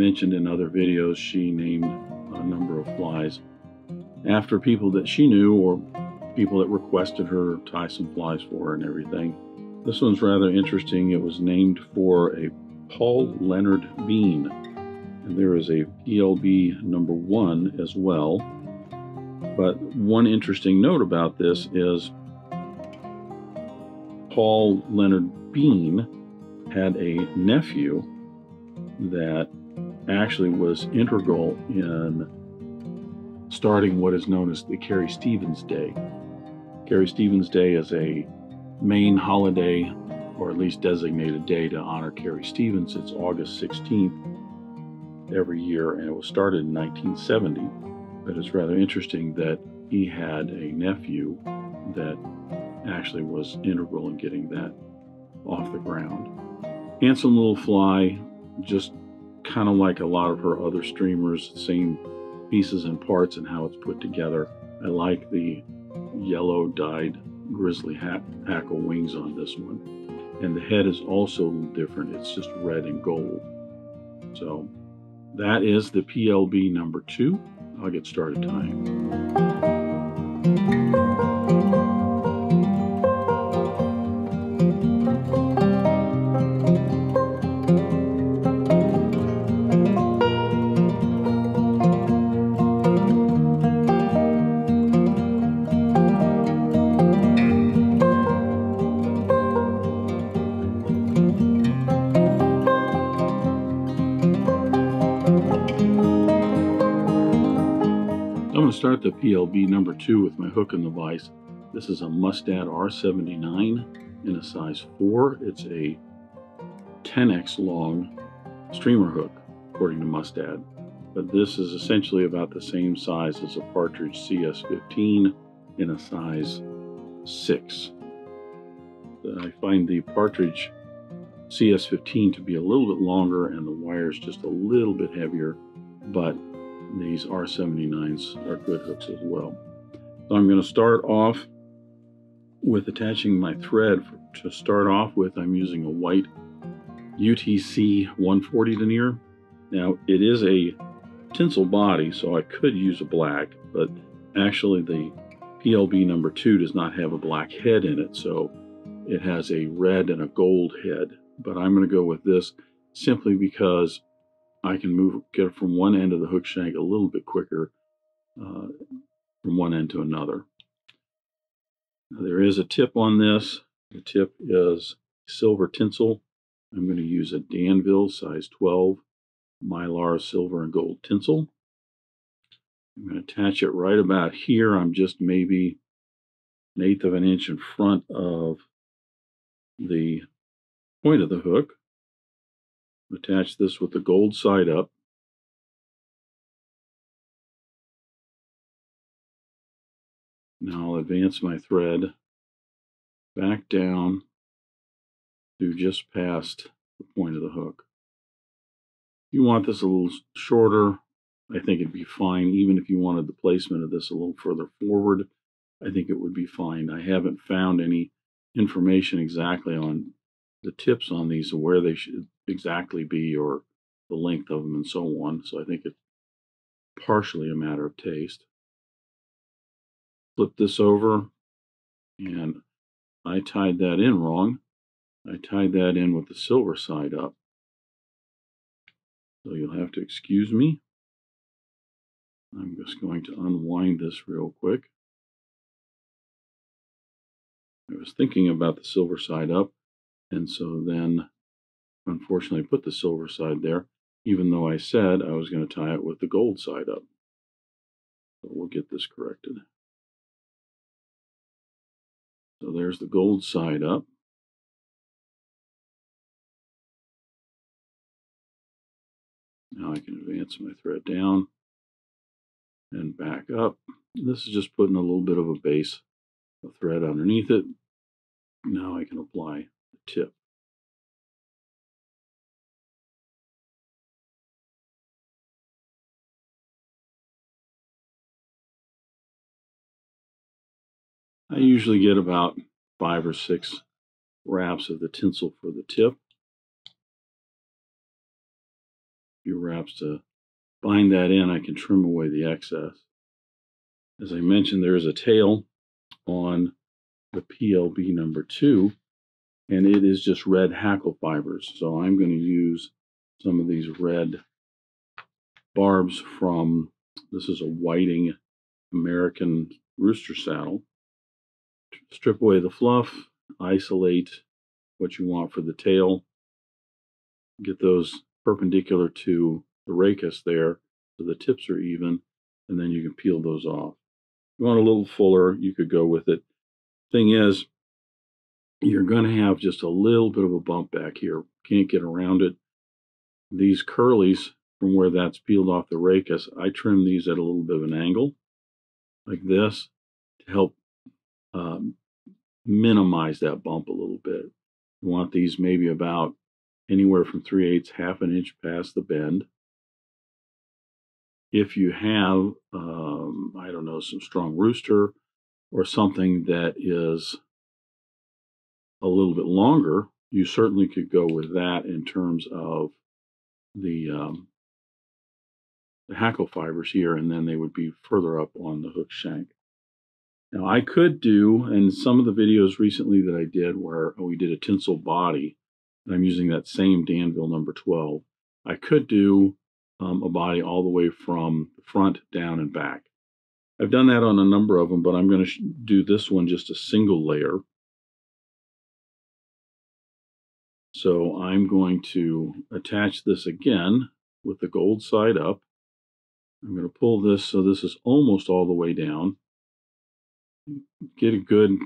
mentioned in other videos she named a number of flies after people that she knew or people that requested her tie some flies for her and everything. This one's rather interesting. It was named for a Paul Leonard Bean. And there is a PLB number one as well. But one interesting note about this is Paul Leonard Bean had a nephew that actually was integral in starting what is known as the Carrie Stevens Day. Carrie Stevens Day is a Maine holiday, or at least designated day to honor Carrie Stevens. It's August 16th every year, and it was started in 1970. But it's rather interesting that he had a nephew that actually was integral in getting that off the ground. Handsome little fly, just kind of like a lot of her other streamers, same pieces and parts and how it's put together. I like the yellow dyed grizzly hat, hackle wings on this one. And the head is also different. It's just red and gold. So that is the PLB number two. I'll get started tying. The PLB number two with my hook and the vise. This is a Mustad R79 in a size 4. It's a 10x long streamer hook, according to Mustad. But this is essentially about the same size as a Partridge CS15 in a size 6. I find the Partridge CS15 to be a little bit longer and the wires just a little bit heavier, but these R79s are good hooks as well. So I'm going to start off with attaching my thread. To start off with, I'm using a white UTC 140 denier. Now, it is a tinsel body, so I could use a black, but actually the PLB number two does not have a black head in it, so it has a red and a gold head. But I'm going to go with this simply because I can move get from one end of the hook shank a little bit quicker uh, from one end to another. Now, there is a tip on this. The tip is silver tinsel. I'm going to use a Danville size 12 mylar silver and gold tinsel. I'm going to attach it right about here. I'm just maybe an eighth of an inch in front of the point of the hook. Attach this with the gold side up. Now I'll advance my thread back down to just past the point of the hook. If you want this a little shorter, I think it'd be fine. Even if you wanted the placement of this a little further forward, I think it would be fine. I haven't found any information exactly on the tips on these and where they should exactly be or the length of them and so on. So I think it's partially a matter of taste. Flip this over and I tied that in wrong. I tied that in with the silver side up. So you'll have to excuse me. I'm just going to unwind this real quick. I was thinking about the silver side up, and so then unfortunately put the silver side there, even though I said I was going to tie it with the gold side up. So we'll get this corrected. So there's the gold side up. Now I can advance my thread down and back up. This is just putting a little bit of a base of thread underneath it. Now I can apply tip. I usually get about five or six wraps of the tinsel for the tip. A few wraps to bind that in, I can trim away the excess. As I mentioned, there is a tail on the PLB number two, and it is just red hackle fibers. So I'm going to use some of these red barbs from, this is a whiting American rooster saddle. Strip away the fluff, isolate what you want for the tail, get those perpendicular to the rachis there so the tips are even, and then you can peel those off. If you want a little fuller, you could go with it. Thing is, you're going to have just a little bit of a bump back here. Can't get around it. These curlies, from where that's peeled off the rachis, I trim these at a little bit of an angle, like this, to help um, minimize that bump a little bit. You want these maybe about anywhere from 3 eighths, half an inch past the bend. If you have, um, I don't know, some strong rooster or something that is a little bit longer, you certainly could go with that in terms of the, um, the hackle fibers here, and then they would be further up on the hook shank. Now I could do, and some of the videos recently that I did where we did a tinsel body, and I'm using that same Danville number 12, I could do um, a body all the way from front down and back. I've done that on a number of them, but I'm going to do this one just a single layer. So I'm going to attach this again with the gold side up. I'm going to pull this so this is almost all the way down get a good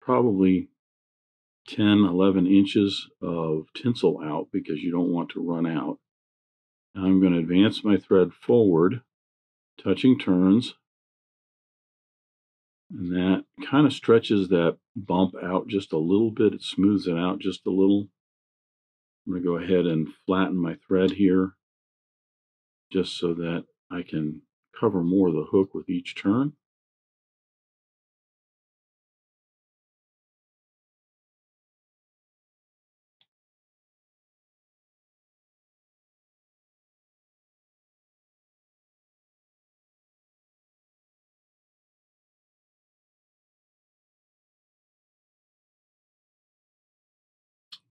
probably 10, 11 inches of tinsel out because you don't want to run out. Now I'm going to advance my thread forward, touching turns, and that kind of stretches that bump out just a little bit. It smooths it out just a little. I'm going to go ahead and flatten my thread here just so that I can cover more of the hook with each turn.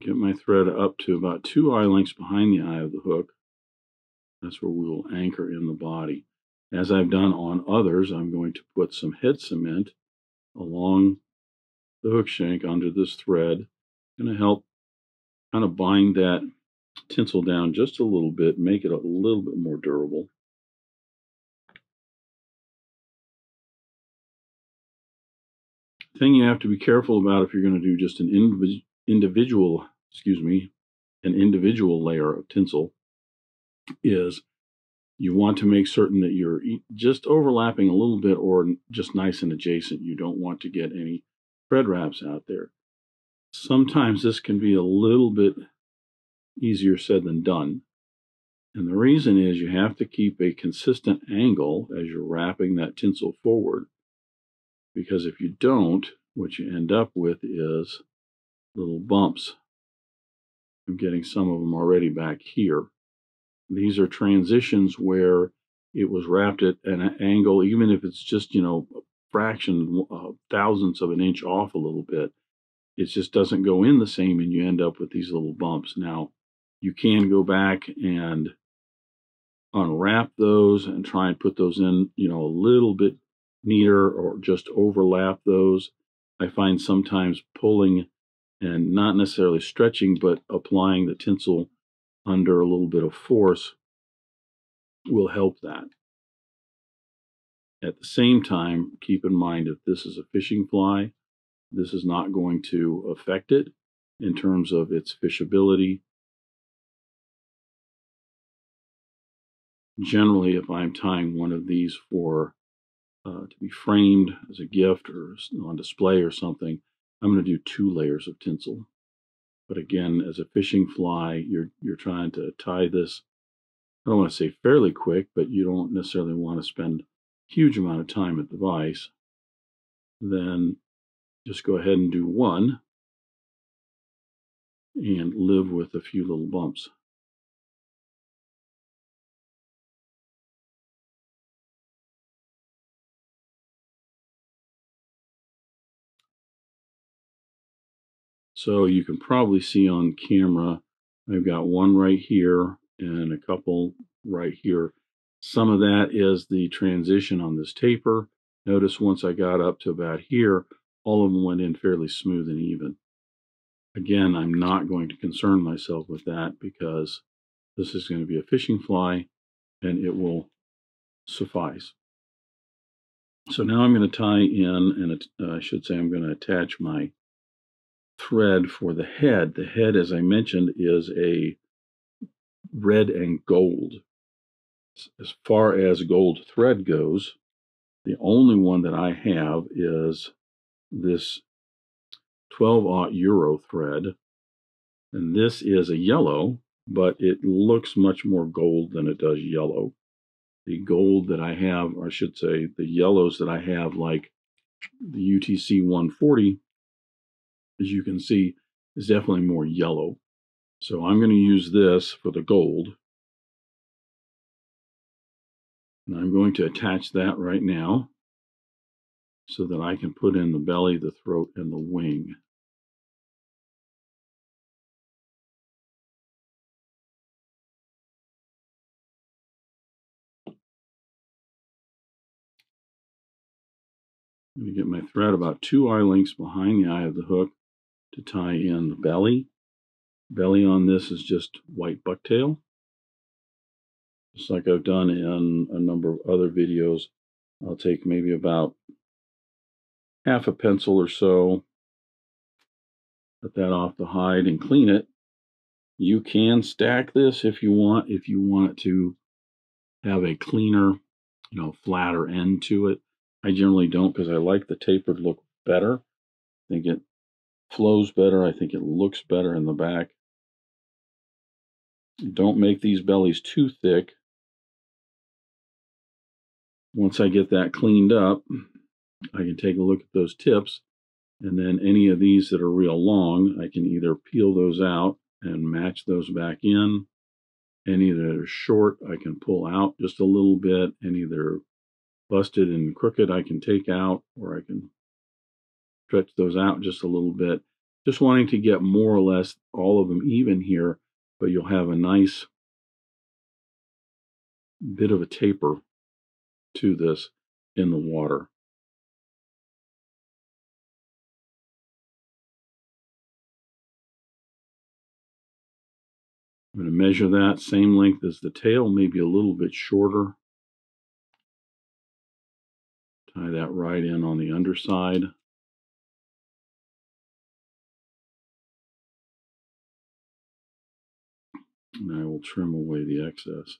Get my thread up to about two eye lengths behind the eye of the hook. That's where we will anchor in the body. As I've done on others, I'm going to put some head cement along the hook shank under this thread. Going to help kind of bind that tinsel down just a little bit, make it a little bit more durable. thing you have to be careful about if you're going to do just an individual excuse me, an individual layer of tinsel is you want to make certain that you're just overlapping a little bit or just nice and adjacent. You don't want to get any thread wraps out there. Sometimes this can be a little bit easier said than done. And the reason is you have to keep a consistent angle as you're wrapping that tinsel forward. Because if you don't, what you end up with is little bumps I'm getting some of them already back here. These are transitions where it was wrapped at an angle, even if it's just, you know, a fraction, uh, thousandths of an inch off a little bit. It just doesn't go in the same and you end up with these little bumps. Now, you can go back and unwrap those and try and put those in, you know, a little bit neater or just overlap those. I find sometimes pulling and not necessarily stretching, but applying the tinsel under a little bit of force will help that. At the same time, keep in mind if this is a fishing fly, this is not going to affect it in terms of its fishability. Generally, if I'm tying one of these for uh, to be framed as a gift or on display or something, I'm going to do two layers of tinsel. But again, as a fishing fly, you're you're trying to tie this. I don't want to say fairly quick, but you don't necessarily want to spend huge amount of time at the vise. Then just go ahead and do one and live with a few little bumps. So you can probably see on camera, I've got one right here and a couple right here. Some of that is the transition on this taper. Notice once I got up to about here, all of them went in fairly smooth and even. Again, I'm not going to concern myself with that because this is going to be a fishing fly and it will suffice. So now I'm going to tie in, and uh, I should say I'm going to attach my thread for the head. The head, as I mentioned, is a red and gold. As far as gold thread goes, the only one that I have is this 12 euro thread. And this is a yellow, but it looks much more gold than it does yellow. The gold that I have, or I should say, the yellows that I have, like the UTC 140, as you can see, is definitely more yellow. So I'm going to use this for the gold. And I'm going to attach that right now so that I can put in the belly, the throat, and the wing. Going to get my thread about two eye lengths behind the eye of the hook to tie in the belly. Belly on this is just white bucktail. Just like I've done in a number of other videos, I'll take maybe about half a pencil or so, cut that off the hide and clean it. You can stack this if you want, if you want it to have a cleaner, you know, flatter end to it. I generally don't because I like the tapered look better. I think it flows better. I think it looks better in the back. Don't make these bellies too thick. Once I get that cleaned up, I can take a look at those tips. And then any of these that are real long, I can either peel those out and match those back in. Any that are short, I can pull out just a little bit. Any that are busted and crooked, I can take out, or I can stretch those out just a little bit. Just wanting to get more or less all of them even here, but you'll have a nice bit of a taper to this in the water. I'm going to measure that same length as the tail, maybe a little bit shorter. Tie that right in on the underside. And I will trim away the excess.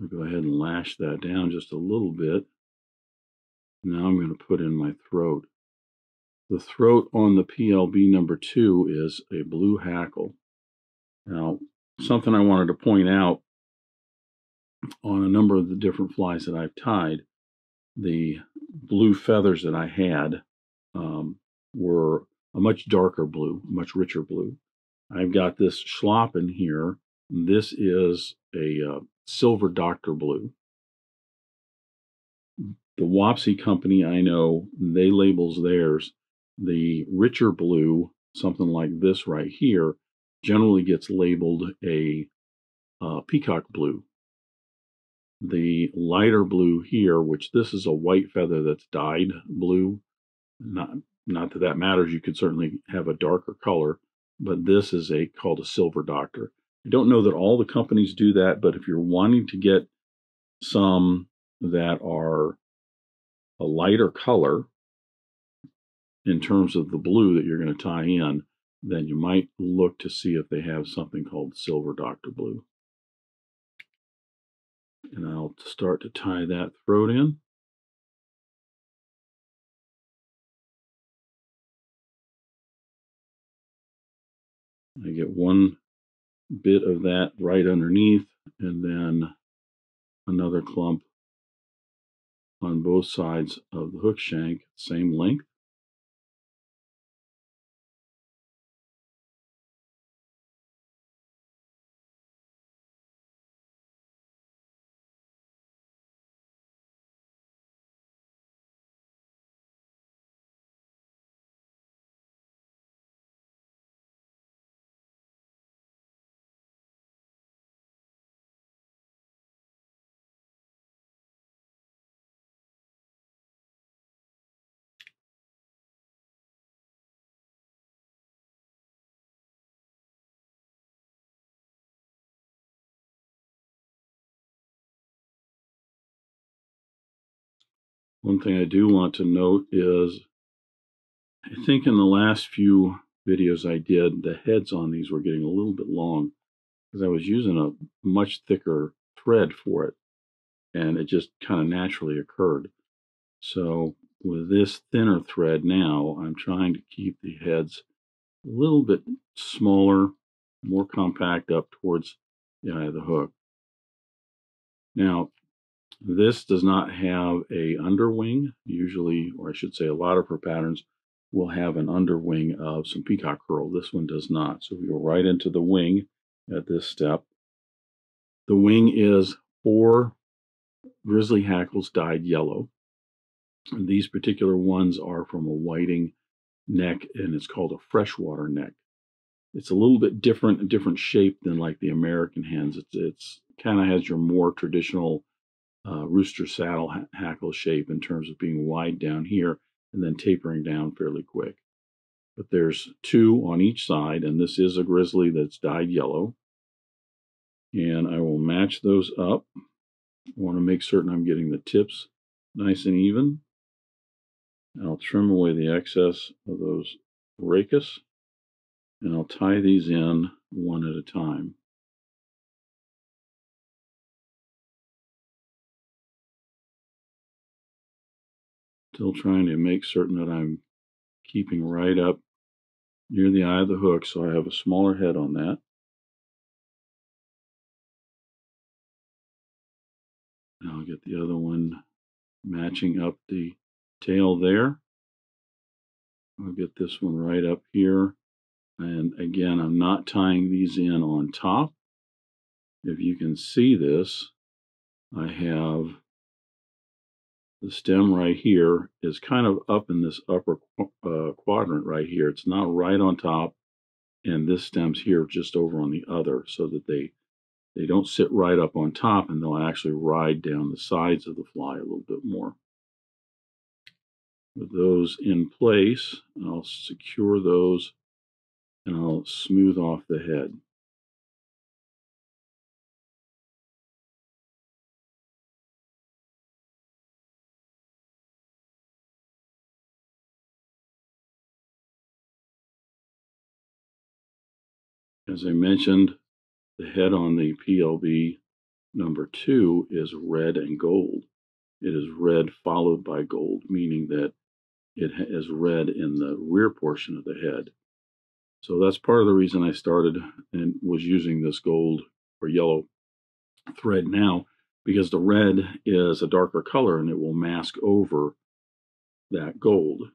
I'll go ahead and lash that down just a little bit. Now I'm going to put in my throat. The throat on the PLB number two is a blue hackle. Now, something I wanted to point out on a number of the different flies that I've tied, the blue feathers that I had um, were a much darker blue, a much richer blue. I've got this Schlappen here. This is a uh, silver doctor blue the Wapsi company I know, they labels theirs the richer blue, something like this right here, generally gets labeled a uh, peacock blue. The lighter blue here, which this is a white feather that's dyed blue, not not that that matters. You could certainly have a darker color, but this is a called a silver doctor. I don't know that all the companies do that, but if you're wanting to get some that are a lighter color, in terms of the blue that you're going to tie in, then you might look to see if they have something called Silver Doctor Blue. And I'll start to tie that throat in. I get one bit of that right underneath and then another clump on both sides of the hook shank, same length. One thing I do want to note is I think in the last few videos I did, the heads on these were getting a little bit long because I was using a much thicker thread for it and it just kind of naturally occurred. So with this thinner thread now, I'm trying to keep the heads a little bit smaller, more compact up towards the eye of the hook. Now, this does not have a underwing. Usually, or I should say a lot of her patterns will have an underwing of some peacock curl. This one does not. So we go right into the wing at this step. The wing is four grizzly hackles dyed yellow. And these particular ones are from a whiting neck and it's called a freshwater neck. It's a little bit different, a different shape than like the American hens. It's, it's kind of has your more traditional uh, rooster saddle ha hackle shape in terms of being wide down here and then tapering down fairly quick. But there's two on each side, and this is a grizzly that's dyed yellow. And I will match those up. I want to make certain I'm getting the tips nice and even. I'll trim away the excess of those rachis, and I'll tie these in one at a time. Still trying to make certain that I'm keeping right up near the eye of the hook so I have a smaller head on that. Now I'll get the other one matching up the tail there. I'll get this one right up here. And again, I'm not tying these in on top. If you can see this, I have the stem right here is kind of up in this upper uh, quadrant right here. It's not right on top, and this stem's here just over on the other, so that they they don't sit right up on top, and they'll actually ride down the sides of the fly a little bit more. With those in place, I'll secure those, and I'll smooth off the head. As I mentioned, the head on the PLB number two is red and gold. It is red followed by gold, meaning that it is red in the rear portion of the head. So that's part of the reason I started and was using this gold or yellow thread now, because the red is a darker color and it will mask over that gold.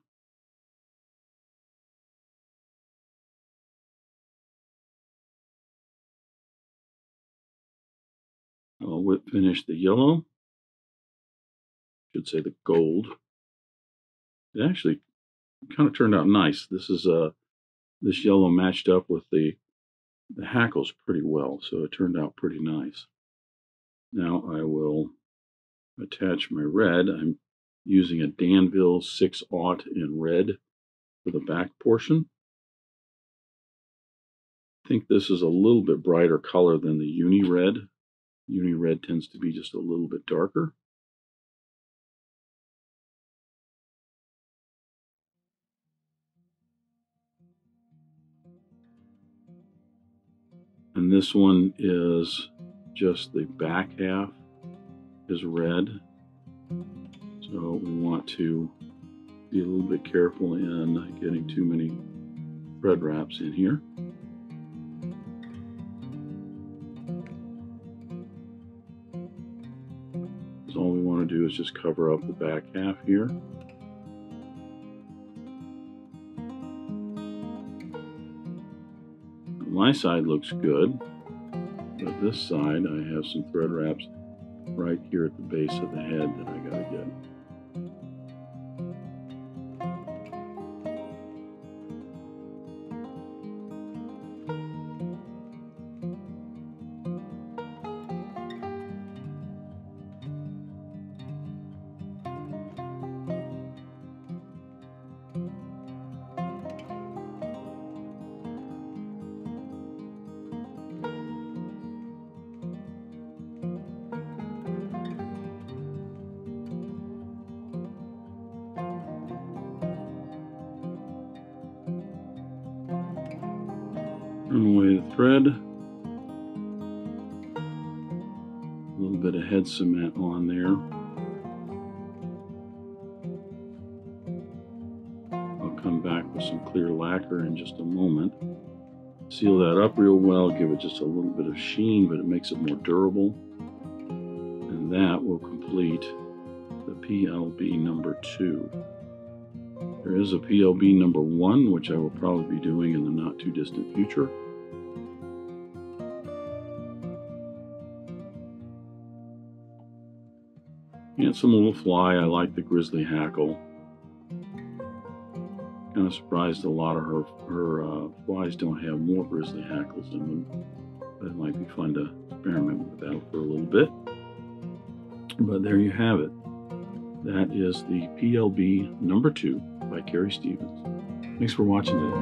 I'll whip finish the yellow. Should say the gold. It actually kind of turned out nice. This is a uh, this yellow matched up with the the hackles pretty well, so it turned out pretty nice. Now I will attach my red. I'm using a Danville 6 aught in red for the back portion. I think this is a little bit brighter color than the uni red Uni red tends to be just a little bit darker. And this one is just the back half is red. So we want to be a little bit careful in getting too many thread wraps in here. Is just cover up the back half here. My side looks good, but this side I have some thread wraps right here at the base of the head that I gotta get. Away the thread. A little bit of head cement on there. I'll come back with some clear lacquer in just a moment. Seal that up real well, give it just a little bit of sheen, but it makes it more durable. And that will complete the PLB number two. There is a PLB number one, which I will probably be doing in the not too distant future. Handsome little fly. I like the grizzly hackle. Kind of surprised a lot of her her uh, flies don't have more grizzly hackles in them. But it might be fun to experiment with that for a little bit. But there you have it. That is the PLB number two by Carrie Stevens. Thanks for watching today.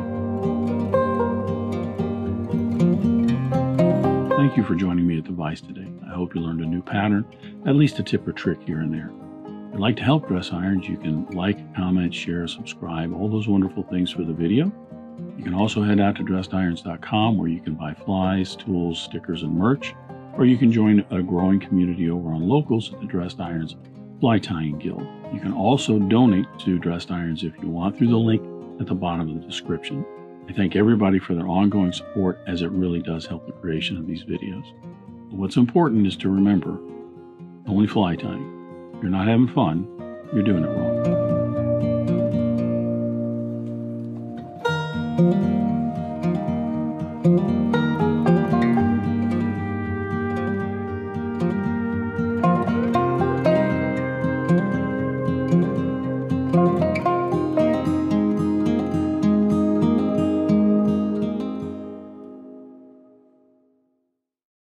Thank you for joining me at the Vise today. I hope you learned a new pattern, at least a tip or trick here and there. If you'd like to help Dressed Irons, you can like, comment, share, subscribe, all those wonderful things for the video. You can also head out to dressedirons.com where you can buy flies, tools, stickers, and merch, or you can join a growing community over on Locals at the Dressed Irons Fly Tying Guild. You can also donate to Dressed Irons if you want through the link at the bottom of the description. I thank everybody for their ongoing support as it really does help the creation of these videos. What's important is to remember only fly tying. You're not having fun, you're doing it wrong.